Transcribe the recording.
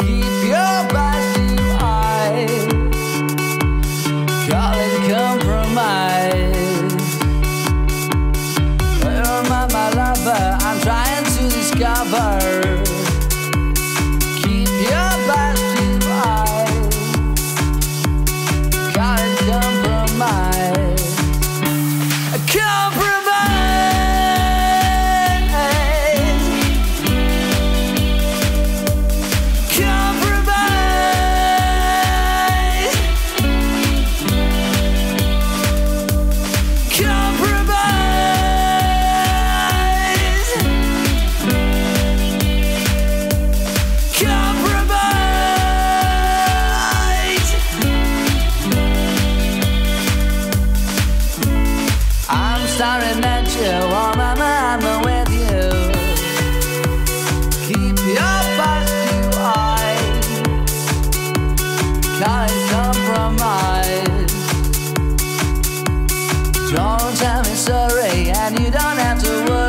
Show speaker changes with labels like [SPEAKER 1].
[SPEAKER 1] Keep your high. Compromise. Am I, my lover? I'm trying to discover. Keep your high. Compromise. Staring at you while my mind went with you. Keep your positive eyes, can't compromise. Don't tell me sorry, and you don't have to worry.